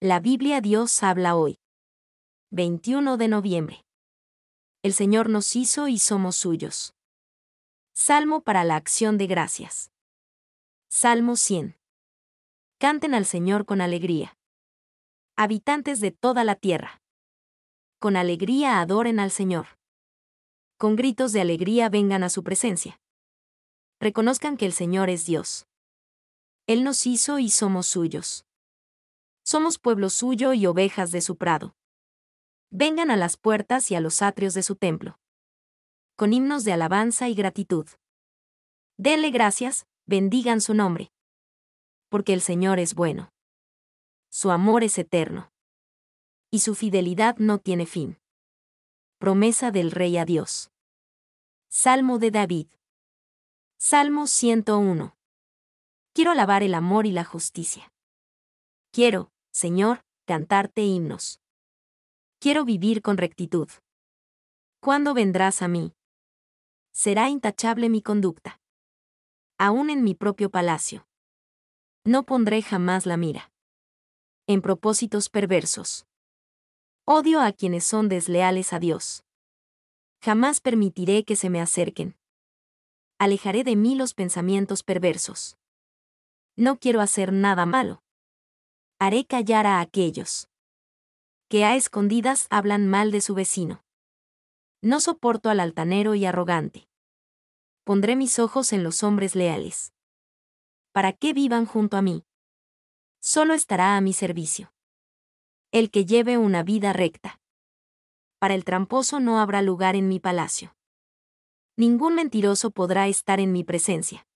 La Biblia Dios habla hoy. 21 de noviembre. El Señor nos hizo y somos suyos. Salmo para la acción de gracias. Salmo 100. Canten al Señor con alegría. Habitantes de toda la tierra. Con alegría adoren al Señor. Con gritos de alegría vengan a su presencia. Reconozcan que el Señor es Dios. Él nos hizo y somos suyos. Somos pueblo suyo y ovejas de su prado. Vengan a las puertas y a los atrios de su templo. Con himnos de alabanza y gratitud. Denle gracias, bendigan su nombre. Porque el Señor es bueno. Su amor es eterno. Y su fidelidad no tiene fin. Promesa del Rey a Dios. Salmo de David. Salmo 101. Quiero alabar el amor y la justicia. Quiero, Señor, cantarte himnos. Quiero vivir con rectitud. ¿Cuándo vendrás a mí? Será intachable mi conducta. Aún en mi propio palacio. No pondré jamás la mira. En propósitos perversos. Odio a quienes son desleales a Dios. Jamás permitiré que se me acerquen. Alejaré de mí los pensamientos perversos. No quiero hacer nada malo haré callar a aquellos que a escondidas hablan mal de su vecino. No soporto al altanero y arrogante. Pondré mis ojos en los hombres leales. ¿Para qué vivan junto a mí? Solo estará a mi servicio. El que lleve una vida recta. Para el tramposo no habrá lugar en mi palacio. Ningún mentiroso podrá estar en mi presencia.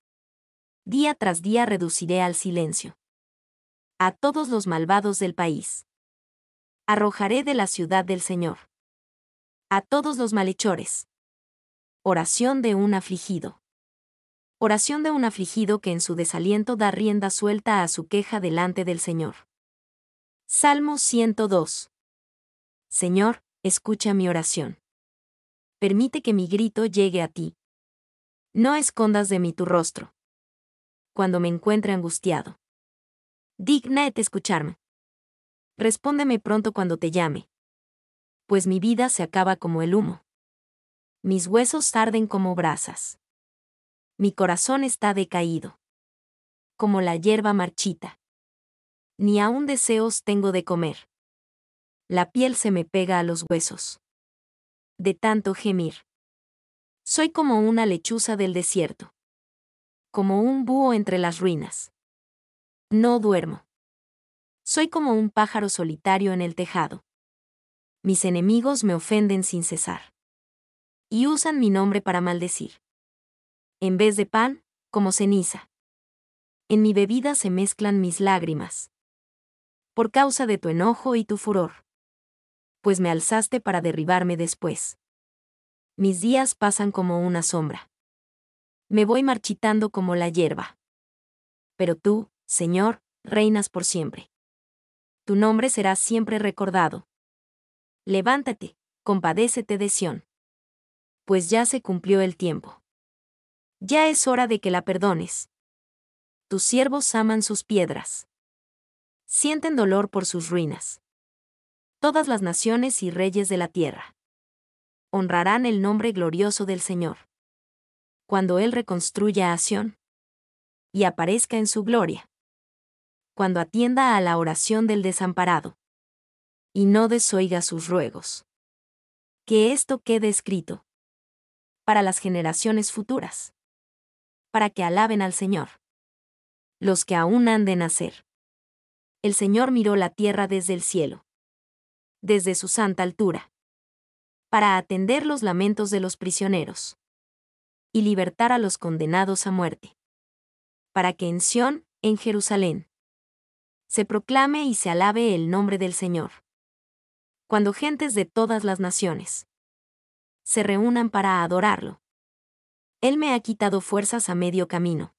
Día tras día reduciré al silencio a todos los malvados del país. Arrojaré de la ciudad del Señor. A todos los malhechores. Oración de un afligido. Oración de un afligido que en su desaliento da rienda suelta a su queja delante del Señor. Salmo 102. Señor, escucha mi oración. Permite que mi grito llegue a ti. No escondas de mí tu rostro. Cuando me encuentre angustiado. Digna de escucharme. Respóndeme pronto cuando te llame. Pues mi vida se acaba como el humo. Mis huesos arden como brasas. Mi corazón está decaído. Como la hierba marchita. Ni aún deseos tengo de comer. La piel se me pega a los huesos. De tanto gemir. Soy como una lechuza del desierto. Como un búho entre las ruinas. No duermo. Soy como un pájaro solitario en el tejado. Mis enemigos me ofenden sin cesar. Y usan mi nombre para maldecir. En vez de pan, como ceniza. En mi bebida se mezclan mis lágrimas. Por causa de tu enojo y tu furor. Pues me alzaste para derribarme después. Mis días pasan como una sombra. Me voy marchitando como la hierba. Pero tú, Señor, reinas por siempre. Tu nombre será siempre recordado. Levántate, compadécete de Sión. Pues ya se cumplió el tiempo. Ya es hora de que la perdones. Tus siervos aman sus piedras. Sienten dolor por sus ruinas. Todas las naciones y reyes de la tierra. Honrarán el nombre glorioso del Señor. Cuando Él reconstruya a Sión. Y aparezca en su gloria cuando atienda a la oración del desamparado. Y no desoiga sus ruegos. Que esto quede escrito. Para las generaciones futuras. Para que alaben al Señor. Los que aún han de nacer. El Señor miró la tierra desde el cielo. Desde su santa altura. Para atender los lamentos de los prisioneros. Y libertar a los condenados a muerte. Para que en Sión, en Jerusalén, se proclame y se alabe el nombre del Señor. Cuando gentes de todas las naciones se reúnan para adorarlo. Él me ha quitado fuerzas a medio camino.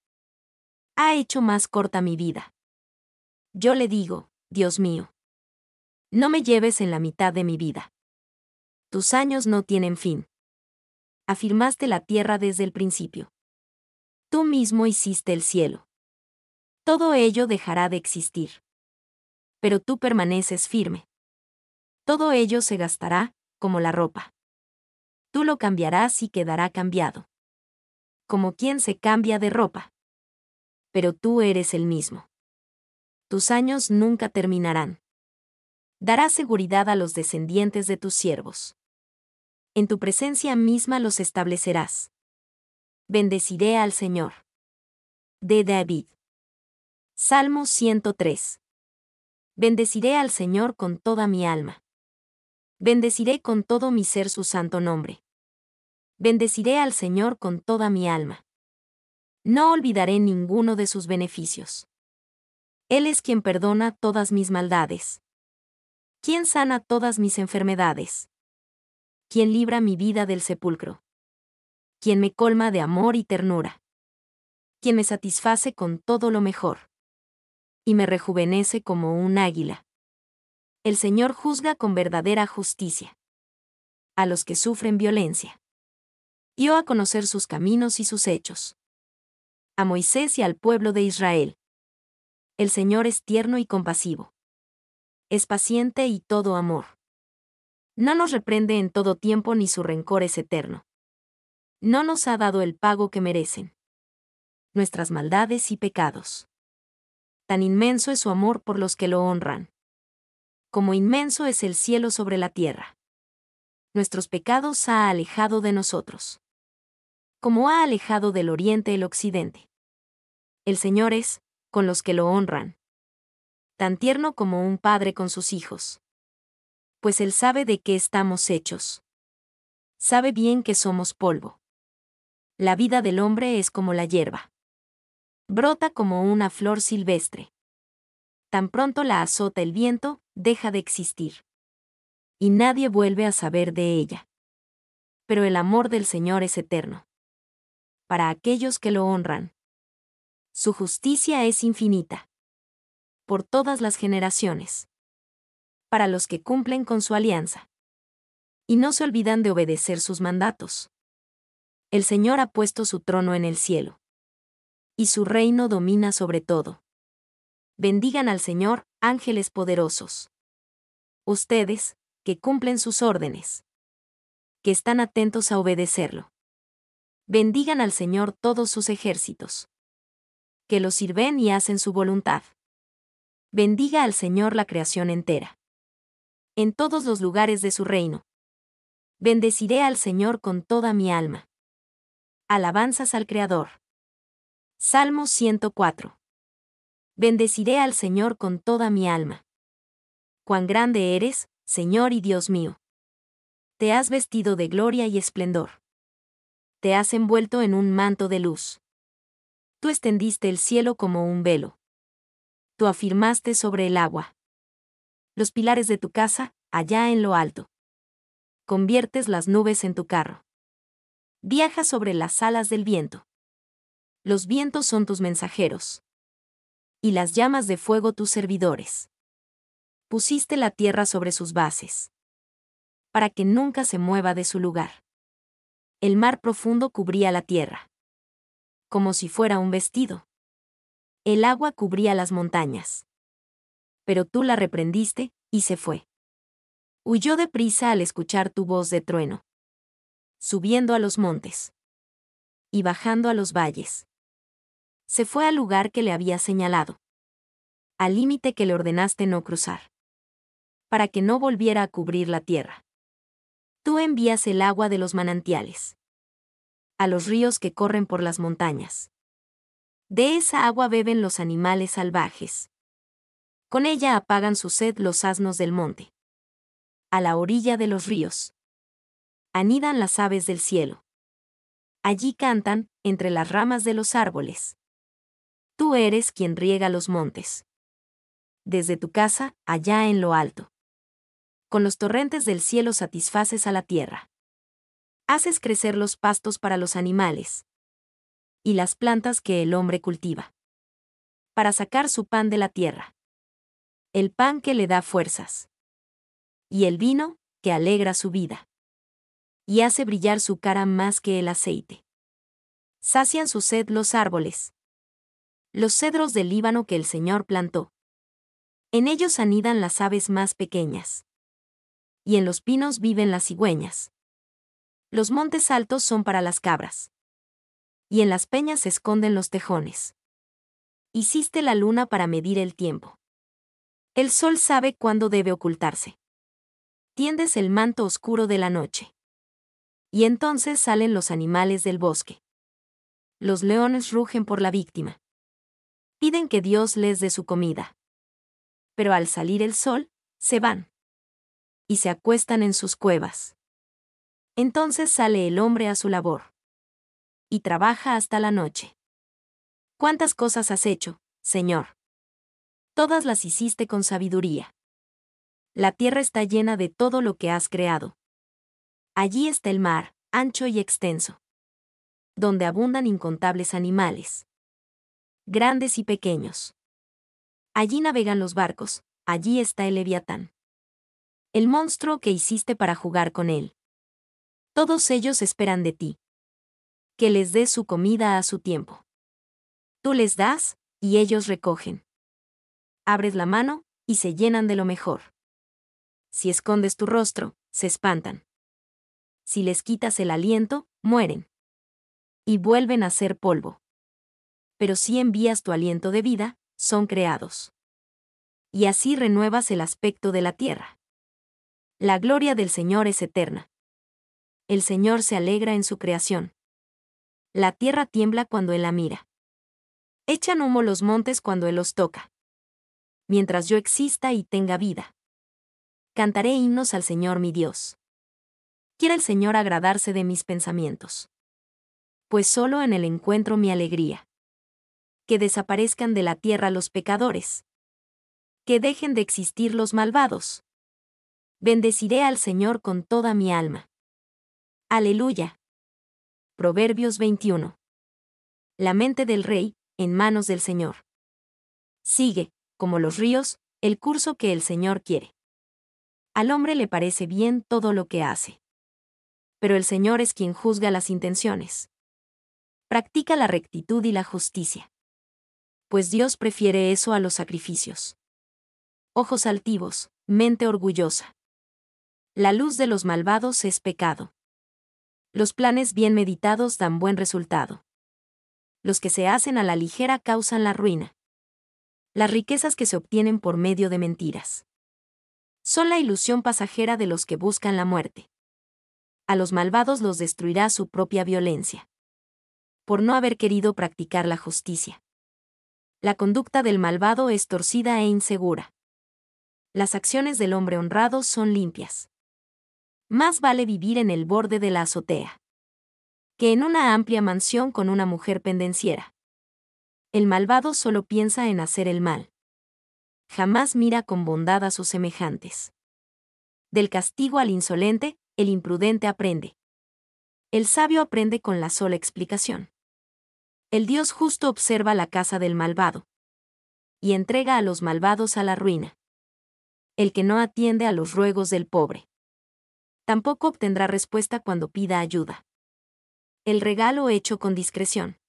Ha hecho más corta mi vida. Yo le digo, Dios mío, no me lleves en la mitad de mi vida. Tus años no tienen fin. Afirmaste la tierra desde el principio. Tú mismo hiciste el cielo todo ello dejará de existir. Pero tú permaneces firme. Todo ello se gastará, como la ropa. Tú lo cambiarás y quedará cambiado. Como quien se cambia de ropa. Pero tú eres el mismo. Tus años nunca terminarán. Darás seguridad a los descendientes de tus siervos. En tu presencia misma los establecerás. Bendeciré al Señor. De David. Salmo 103. Bendeciré al Señor con toda mi alma. Bendeciré con todo mi ser su santo nombre. Bendeciré al Señor con toda mi alma. No olvidaré ninguno de sus beneficios. Él es quien perdona todas mis maldades. Quien sana todas mis enfermedades. Quien libra mi vida del sepulcro. Quien me colma de amor y ternura. Quien me satisface con todo lo mejor. Y me rejuvenece como un águila el Señor juzga con verdadera justicia a los que sufren violencia. Dio a conocer sus caminos y sus hechos. A Moisés y al pueblo de Israel. El Señor es tierno y compasivo. Es paciente y todo amor. No nos reprende en todo tiempo ni su rencor es eterno. No nos ha dado el pago que merecen. Nuestras maldades y pecados. Tan inmenso es su amor por los que lo honran como inmenso es el cielo sobre la tierra. Nuestros pecados ha alejado de nosotros. Como ha alejado del oriente el occidente. El Señor es, con los que lo honran. Tan tierno como un padre con sus hijos. Pues Él sabe de qué estamos hechos. Sabe bien que somos polvo. La vida del hombre es como la hierba. Brota como una flor silvestre. Tan pronto la azota el viento, deja de existir. Y nadie vuelve a saber de ella. Pero el amor del Señor es eterno. Para aquellos que lo honran. Su justicia es infinita. Por todas las generaciones. Para los que cumplen con su alianza. Y no se olvidan de obedecer sus mandatos. El Señor ha puesto su trono en el cielo. Y su reino domina sobre todo. Bendigan al Señor, ángeles poderosos. Ustedes, que cumplen sus órdenes. Que están atentos a obedecerlo. Bendigan al Señor todos sus ejércitos. Que lo sirven y hacen su voluntad. Bendiga al Señor la creación entera. En todos los lugares de su reino. Bendeciré al Señor con toda mi alma. Alabanzas al Creador. Salmo 104. Bendeciré al Señor con toda mi alma. Cuán grande eres, Señor y Dios mío. Te has vestido de gloria y esplendor. Te has envuelto en un manto de luz. Tú extendiste el cielo como un velo. Tú afirmaste sobre el agua. Los pilares de tu casa, allá en lo alto. Conviertes las nubes en tu carro. Viajas sobre las alas del viento. Los vientos son tus mensajeros y las llamas de fuego tus servidores. Pusiste la tierra sobre sus bases, para que nunca se mueva de su lugar. El mar profundo cubría la tierra, como si fuera un vestido. El agua cubría las montañas. Pero tú la reprendiste, y se fue. Huyó deprisa al escuchar tu voz de trueno. Subiendo a los montes. Y bajando a los valles se fue al lugar que le había señalado. Al límite que le ordenaste no cruzar. Para que no volviera a cubrir la tierra. Tú envías el agua de los manantiales. A los ríos que corren por las montañas. De esa agua beben los animales salvajes. Con ella apagan su sed los asnos del monte. A la orilla de los ríos. Anidan las aves del cielo. Allí cantan, entre las ramas de los árboles. Tú eres quien riega los montes. Desde tu casa, allá en lo alto. Con los torrentes del cielo satisfaces a la tierra. Haces crecer los pastos para los animales. Y las plantas que el hombre cultiva. Para sacar su pan de la tierra. El pan que le da fuerzas. Y el vino, que alegra su vida. Y hace brillar su cara más que el aceite. Sacian su sed los árboles los cedros del Líbano que el Señor plantó. En ellos anidan las aves más pequeñas. Y en los pinos viven las cigüeñas. Los montes altos son para las cabras. Y en las peñas se esconden los tejones. Hiciste la luna para medir el tiempo. El sol sabe cuándo debe ocultarse. Tiendes el manto oscuro de la noche. Y entonces salen los animales del bosque. Los leones rugen por la víctima. Piden que Dios les dé su comida. Pero al salir el sol, se van. Y se acuestan en sus cuevas. Entonces sale el hombre a su labor. Y trabaja hasta la noche. ¿Cuántas cosas has hecho, Señor? Todas las hiciste con sabiduría. La tierra está llena de todo lo que has creado. Allí está el mar, ancho y extenso. Donde abundan incontables animales. Grandes y pequeños. Allí navegan los barcos, allí está el leviatán. El monstruo que hiciste para jugar con él. Todos ellos esperan de ti. Que les des su comida a su tiempo. Tú les das, y ellos recogen. Abres la mano, y se llenan de lo mejor. Si escondes tu rostro, se espantan. Si les quitas el aliento, mueren. Y vuelven a ser polvo. Pero si envías tu aliento de vida, son creados. Y así renuevas el aspecto de la tierra. La gloria del Señor es eterna. El Señor se alegra en su creación. La tierra tiembla cuando Él la mira. Echan humo los montes cuando Él los toca. Mientras yo exista y tenga vida. Cantaré himnos al Señor mi Dios. Quiere el Señor agradarse de mis pensamientos. Pues solo en el encuentro mi alegría. Que desaparezcan de la tierra los pecadores. Que dejen de existir los malvados. Bendeciré al Señor con toda mi alma. Aleluya. Proverbios 21. La mente del rey, en manos del Señor. Sigue, como los ríos, el curso que el Señor quiere. Al hombre le parece bien todo lo que hace. Pero el Señor es quien juzga las intenciones. Practica la rectitud y la justicia. Pues Dios prefiere eso a los sacrificios. Ojos altivos, mente orgullosa. La luz de los malvados es pecado. Los planes bien meditados dan buen resultado. Los que se hacen a la ligera causan la ruina. Las riquezas que se obtienen por medio de mentiras. Son la ilusión pasajera de los que buscan la muerte. A los malvados los destruirá su propia violencia. Por no haber querido practicar la justicia. La conducta del malvado es torcida e insegura. Las acciones del hombre honrado son limpias. Más vale vivir en el borde de la azotea que en una amplia mansión con una mujer pendenciera. El malvado solo piensa en hacer el mal. Jamás mira con bondad a sus semejantes. Del castigo al insolente, el imprudente aprende. El sabio aprende con la sola explicación. El Dios justo observa la casa del malvado. Y entrega a los malvados a la ruina. El que no atiende a los ruegos del pobre. Tampoco obtendrá respuesta cuando pida ayuda. El regalo hecho con discreción.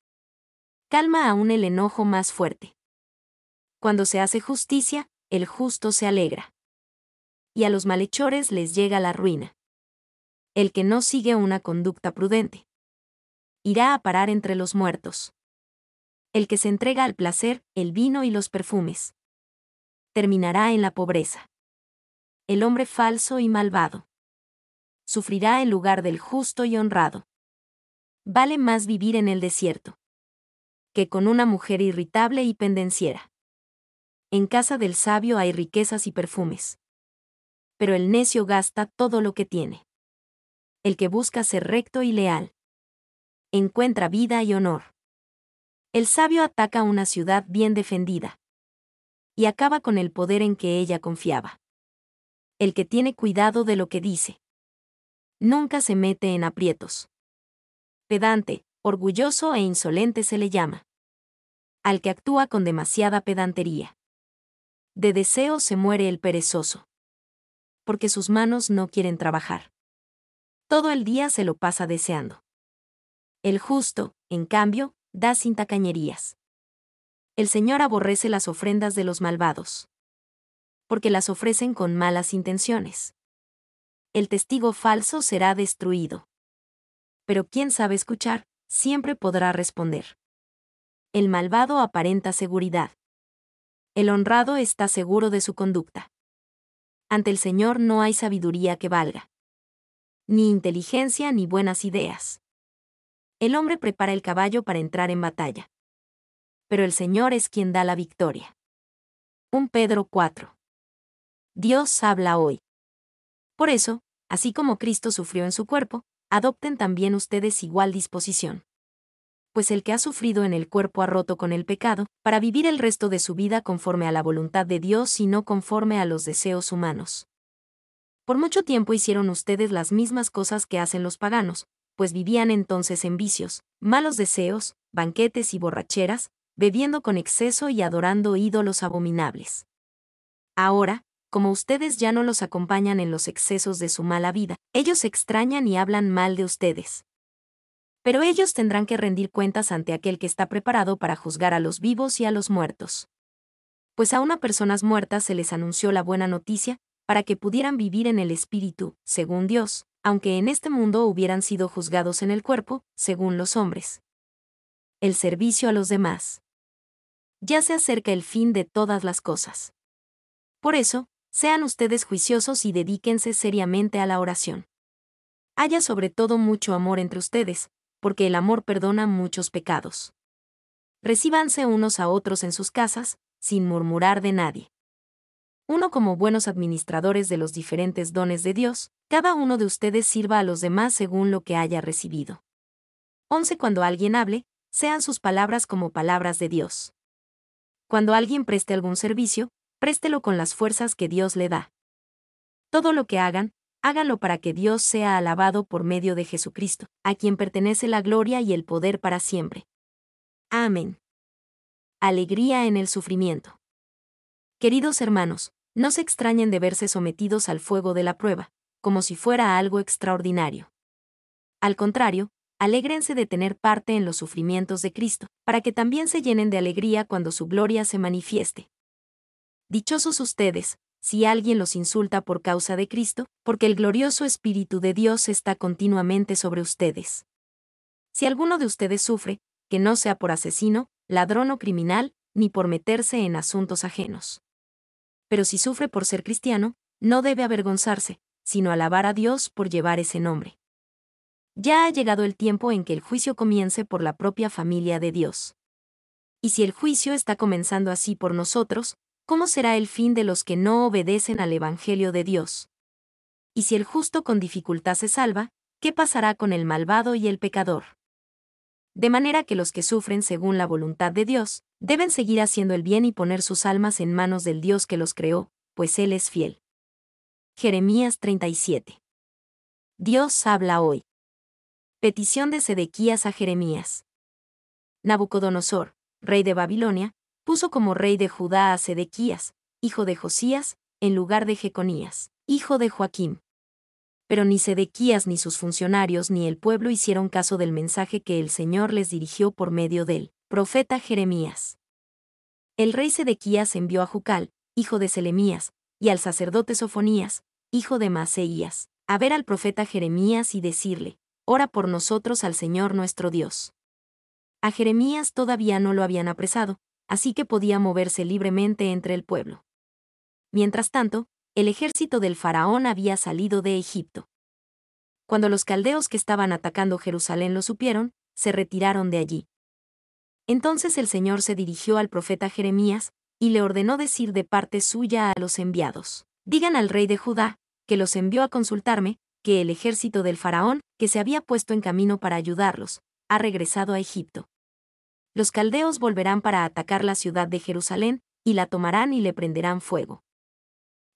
Calma aún el enojo más fuerte. Cuando se hace justicia, el justo se alegra. Y a los malhechores les llega la ruina. El que no sigue una conducta prudente. Irá a parar entre los muertos. El que se entrega al placer, el vino y los perfumes. Terminará en la pobreza. El hombre falso y malvado. Sufrirá en lugar del justo y honrado. Vale más vivir en el desierto que con una mujer irritable y pendenciera. En casa del sabio hay riquezas y perfumes. Pero el necio gasta todo lo que tiene. El que busca ser recto y leal. Encuentra vida y honor. El sabio ataca una ciudad bien defendida. Y acaba con el poder en que ella confiaba. El que tiene cuidado de lo que dice. Nunca se mete en aprietos pedante, orgulloso e insolente se le llama. Al que actúa con demasiada pedantería. De deseo se muere el perezoso. Porque sus manos no quieren trabajar. Todo el día se lo pasa deseando. El justo, en cambio, da sin tacañerías. El Señor aborrece las ofrendas de los malvados. porque las ofrecen con malas intenciones. El testigo falso será destruido. Pero quien sabe escuchar, siempre podrá responder. El malvado aparenta seguridad. El honrado está seguro de su conducta. Ante el Señor no hay sabiduría que valga. Ni inteligencia ni buenas ideas. El hombre prepara el caballo para entrar en batalla. Pero el Señor es quien da la victoria. 1 Pedro 4. Dios habla hoy. Por eso, así como Cristo sufrió en su cuerpo, adopten también ustedes igual disposición pues el que ha sufrido en el cuerpo ha roto con el pecado, para vivir el resto de su vida conforme a la voluntad de Dios y no conforme a los deseos humanos. Por mucho tiempo hicieron ustedes las mismas cosas que hacen los paganos, pues vivían entonces en vicios, malos deseos, banquetes y borracheras, bebiendo con exceso y adorando ídolos abominables. Ahora, como ustedes ya no los acompañan en los excesos de su mala vida, ellos extrañan y hablan mal de ustedes pero ellos tendrán que rendir cuentas ante aquel que está preparado para juzgar a los vivos y a los muertos. Pues a unas personas muertas se les anunció la buena noticia, para que pudieran vivir en el Espíritu, según Dios, aunque en este mundo hubieran sido juzgados en el cuerpo, según los hombres. El servicio a los demás. Ya se acerca el fin de todas las cosas. Por eso, sean ustedes juiciosos y dedíquense seriamente a la oración. Haya sobre todo mucho amor entre ustedes, porque el amor perdona muchos pecados. Recíbanse unos a otros en sus casas, sin murmurar de nadie. Uno como buenos administradores de los diferentes dones de Dios, cada uno de ustedes sirva a los demás según lo que haya recibido. 11. Cuando alguien hable, sean sus palabras como palabras de Dios. Cuando alguien preste algún servicio, préstelo con las fuerzas que Dios le da. Todo lo que hagan, háganlo para que Dios sea alabado por medio de Jesucristo, a quien pertenece la gloria y el poder para siempre. Amén. Alegría en el sufrimiento. Queridos hermanos, no se extrañen de verse sometidos al fuego de la prueba, como si fuera algo extraordinario. Al contrario, alégrense de tener parte en los sufrimientos de Cristo, para que también se llenen de alegría cuando su gloria se manifieste. Dichosos ustedes, si alguien los insulta por causa de Cristo, porque el glorioso Espíritu de Dios está continuamente sobre ustedes. Si alguno de ustedes sufre, que no sea por asesino, ladrón o criminal, ni por meterse en asuntos ajenos. Pero si sufre por ser cristiano, no debe avergonzarse, sino alabar a Dios por llevar ese nombre. Ya ha llegado el tiempo en que el juicio comience por la propia familia de Dios. Y si el juicio está comenzando así por nosotros, ¿cómo será el fin de los que no obedecen al Evangelio de Dios? Y si el justo con dificultad se salva, ¿qué pasará con el malvado y el pecador? De manera que los que sufren según la voluntad de Dios, deben seguir haciendo el bien y poner sus almas en manos del Dios que los creó, pues Él es fiel. Jeremías 37. Dios habla hoy. Petición de Sedequías a Jeremías. Nabucodonosor, rey de Babilonia, puso como rey de Judá a Sedequías, hijo de Josías, en lugar de Jeconías, hijo de Joaquín. Pero ni Sedequías ni sus funcionarios ni el pueblo hicieron caso del mensaje que el Señor les dirigió por medio del profeta Jeremías. El rey Sedequías envió a Jucal, hijo de Selemías, y al sacerdote Sofonías, hijo de Maseías, a ver al profeta Jeremías y decirle, Ora por nosotros al Señor nuestro Dios. A Jeremías todavía no lo habían apresado, así que podía moverse libremente entre el pueblo. Mientras tanto, el ejército del faraón había salido de Egipto. Cuando los caldeos que estaban atacando Jerusalén lo supieron, se retiraron de allí. Entonces el Señor se dirigió al profeta Jeremías, y le ordenó decir de parte suya a los enviados, digan al rey de Judá, que los envió a consultarme, que el ejército del faraón, que se había puesto en camino para ayudarlos, ha regresado a Egipto los caldeos volverán para atacar la ciudad de Jerusalén, y la tomarán y le prenderán fuego.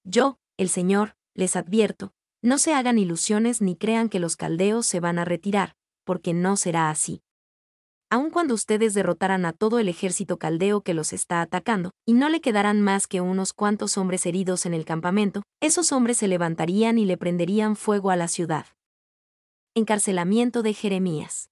Yo, el Señor, les advierto, no se hagan ilusiones ni crean que los caldeos se van a retirar, porque no será así. Aun cuando ustedes derrotaran a todo el ejército caldeo que los está atacando, y no le quedaran más que unos cuantos hombres heridos en el campamento, esos hombres se levantarían y le prenderían fuego a la ciudad. Encarcelamiento de Jeremías.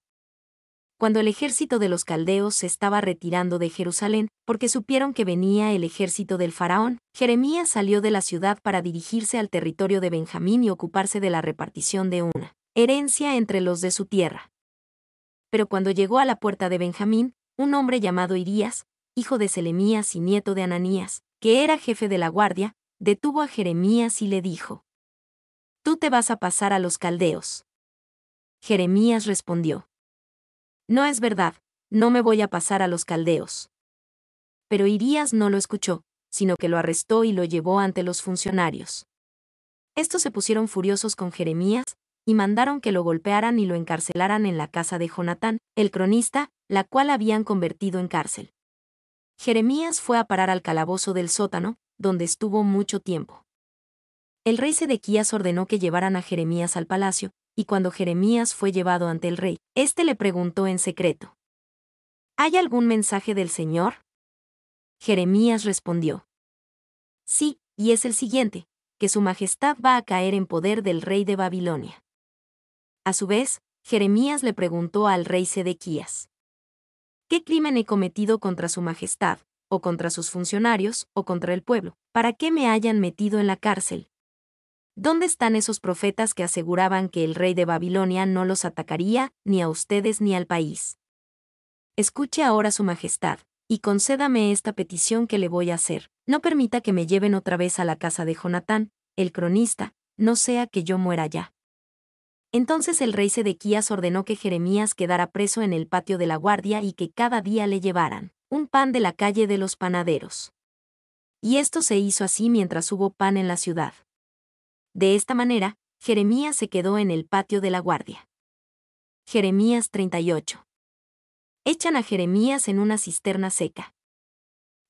cuando el ejército de los caldeos se estaba retirando de Jerusalén, porque supieron que venía el ejército del faraón, Jeremías salió de la ciudad para dirigirse al territorio de Benjamín y ocuparse de la repartición de una herencia entre los de su tierra. Pero cuando llegó a la puerta de Benjamín, un hombre llamado Irías, hijo de Selemías y nieto de Ananías, que era jefe de la guardia, detuvo a Jeremías y le dijo, Tú te vas a pasar a los caldeos. Jeremías respondió, No es verdad, no me voy a pasar a los caldeos. Pero Irías no lo escuchó, sino que lo arrestó y lo llevó ante los funcionarios. Estos se pusieron furiosos con Jeremías, y mandaron que lo golpearan y lo encarcelaran en la casa de Jonatán, el cronista, la cual habían convertido en cárcel. Jeremías fue a parar al calabozo del sótano, donde estuvo mucho tiempo. El rey Sedequías ordenó que llevaran a Jeremías al palacio, y cuando Jeremías fue llevado ante el rey, éste le preguntó en secreto. ¿Hay algún mensaje del Señor? Jeremías respondió. Sí, y es el siguiente, que su majestad va a caer en poder del rey de Babilonia. A su vez, Jeremías le preguntó al rey Sedequías. ¿Qué crimen he cometido contra su majestad, o contra sus funcionarios, o contra el pueblo, para que me hayan metido en la cárcel? ¿Dónde están esos profetas que aseguraban que el rey de Babilonia no los atacaría, ni a ustedes ni al país? Escuche ahora su majestad, y concédame esta petición que le voy a hacer. No permita que me lleven otra vez a la casa de Jonatán, el cronista, no sea que yo muera ya. Entonces el rey Sedequías ordenó que Jeremías quedara preso en el patio de la guardia y que cada día le llevaran un pan de la calle de los panaderos. Y esto se hizo así mientras hubo pan en la ciudad. De esta manera, Jeremías se quedó en el patio de la guardia. Jeremías 38. Echan a Jeremías en una cisterna seca.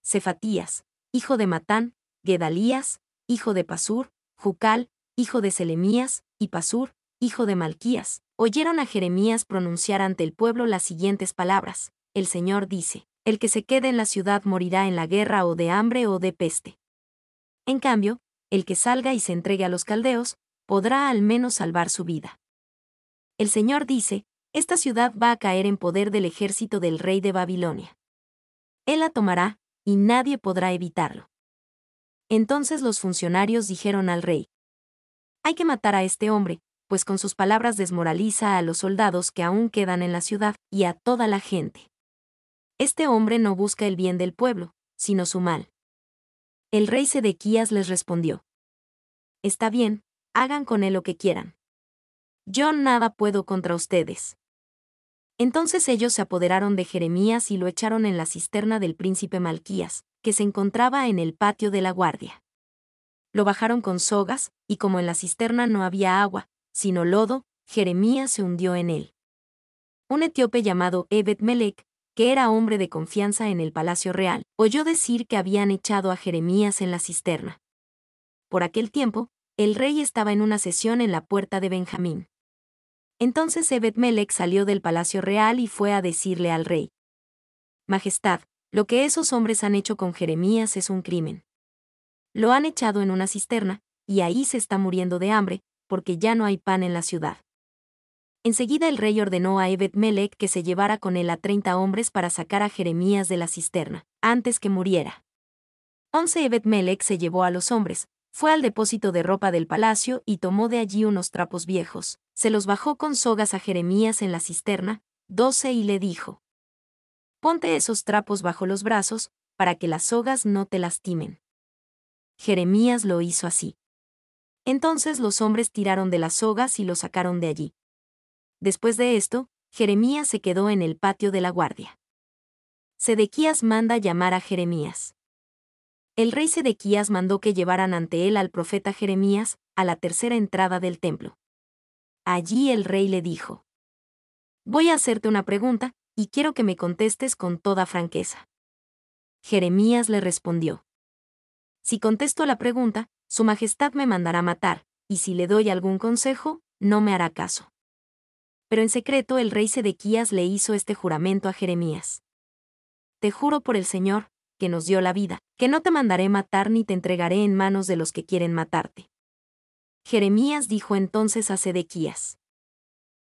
Cefatías, hijo de Matán, Gedalías, hijo de Pasur, Jucal, hijo de Selemías, y Pasur, hijo de Malquías, oyeron a Jeremías pronunciar ante el pueblo las siguientes palabras. El Señor dice, el que se quede en la ciudad morirá en la guerra o de hambre o de peste. En cambio, el que salga y se entregue a los caldeos, podrá al menos salvar su vida. El Señor dice, esta ciudad va a caer en poder del ejército del rey de Babilonia. Él la tomará, y nadie podrá evitarlo. Entonces los funcionarios dijeron al rey, Hay que matar a este hombre, pues con sus palabras desmoraliza a los soldados que aún quedan en la ciudad y a toda la gente. Este hombre no busca el bien del pueblo, sino su mal. El rey Sedequías les respondió. Está bien, hagan con él lo que quieran. Yo nada puedo contra ustedes. Entonces ellos se apoderaron de Jeremías y lo echaron en la cisterna del príncipe Malquías, que se encontraba en el patio de la guardia. Lo bajaron con sogas, y como en la cisterna no había agua, sino lodo, Jeremías se hundió en él. Un etíope llamado Ebed Melech, que era hombre de confianza en el palacio real, oyó decir que habían echado a Jeremías en la cisterna. Por aquel tiempo, el rey estaba en una sesión en la puerta de Benjamín. Entonces Ebed Melech salió del palacio real y fue a decirle al rey: Majestad, lo que esos hombres han hecho con Jeremías es un crimen. Lo han echado en una cisterna, y ahí se está muriendo de hambre, porque ya no hay pan en la ciudad. Enseguida el rey ordenó a Ebed Melech que se llevara con él a treinta hombres para sacar a Jeremías de la cisterna, antes que muriera. Once Ebed Melech se llevó a los hombres, fue al depósito de ropa del palacio y tomó de allí unos trapos viejos, se los bajó con sogas a Jeremías en la cisterna, doce y le dijo. Ponte esos trapos bajo los brazos, para que las sogas no te lastimen. Jeremías lo hizo así. Entonces los hombres tiraron de las sogas y lo sacaron de allí. Después de esto, Jeremías se quedó en el patio de la guardia. Sedequías manda llamar a Jeremías. El rey Sedequías mandó que llevaran ante él al profeta Jeremías, a la tercera entrada del templo. Allí el rey le dijo, Voy a hacerte una pregunta, y quiero que me contestes con toda franqueza. Jeremías le respondió, Si contesto la pregunta, su Majestad me mandará matar, y si le doy algún consejo, no me hará caso. Pero en secreto el rey Sedequías le hizo este juramento a Jeremías. Te juro por el Señor, que nos dio la vida, que no te mandaré matar ni te entregaré en manos de los que quieren matarte. Jeremías dijo entonces a Sedequías.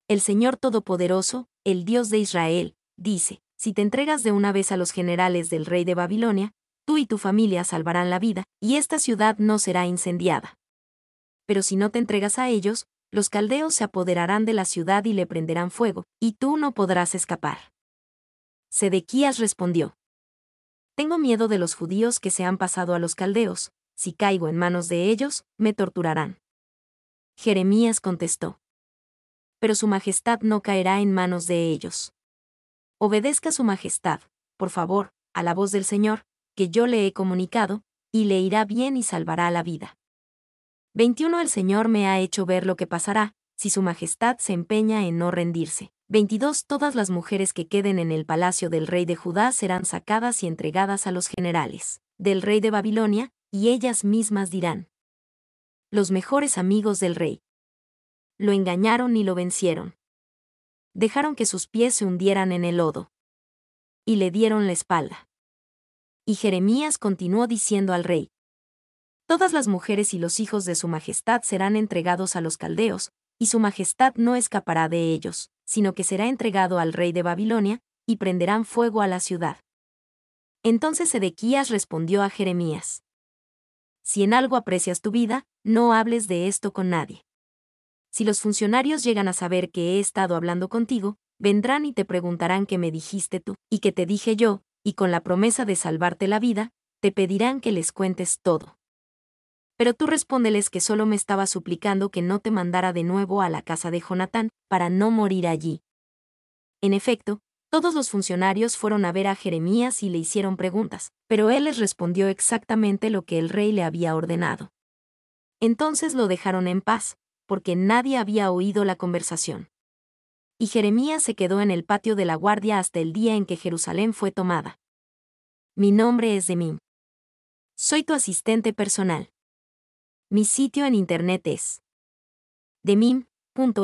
El Señor Todopoderoso, el Dios de Israel, dice, si te entregas de una vez a los generales del rey de Babilonia, tú y tu familia salvarán la vida, y esta ciudad no será incendiada. Pero si no te entregas a ellos, los caldeos se apoderarán de la ciudad y le prenderán fuego, y tú no podrás escapar. Sedequías respondió. Tengo miedo de los judíos que se han pasado a los caldeos, si caigo en manos de ellos, me torturarán. Jeremías contestó. Pero su majestad no caerá en manos de ellos. Obedezca su majestad, por favor, a la voz del Señor, que yo le he comunicado, y le irá bien y salvará la vida. 21 El Señor me ha hecho ver lo que pasará, si su majestad se empeña en no rendirse. 22 Todas las mujeres que queden en el palacio del rey de Judá serán sacadas y entregadas a los generales del rey de Babilonia, y ellas mismas dirán. Los mejores amigos del rey. Lo engañaron y lo vencieron. Dejaron que sus pies se hundieran en el lodo. Y le dieron la espalda. Y Jeremías continuó diciendo al rey, Todas las mujeres y los hijos de su majestad serán entregados a los caldeos, y su majestad no escapará de ellos, sino que será entregado al rey de Babilonia, y prenderán fuego a la ciudad. Entonces Edequías respondió a Jeremías. Si en algo aprecias tu vida, no hables de esto con nadie. Si los funcionarios llegan a saber que he estado hablando contigo, vendrán y te preguntarán qué me dijiste tú, y qué te dije yo, y con la promesa de salvarte la vida, te pedirán que les cuentes todo. Pero tú respóndeles que solo me estaba suplicando que no te mandara de nuevo a la casa de Jonatán, para no morir allí. En efecto, todos los funcionarios fueron a ver a Jeremías y le hicieron preguntas, pero él les respondió exactamente lo que el rey le había ordenado. Entonces lo dejaron en paz, porque nadie había oído la conversación. Y Jeremías se quedó en el patio de la guardia hasta el día en que Jerusalén fue tomada. Mi nombre es Demim. Soy tu asistente personal. Mi sitio en internet es demim.es.tl.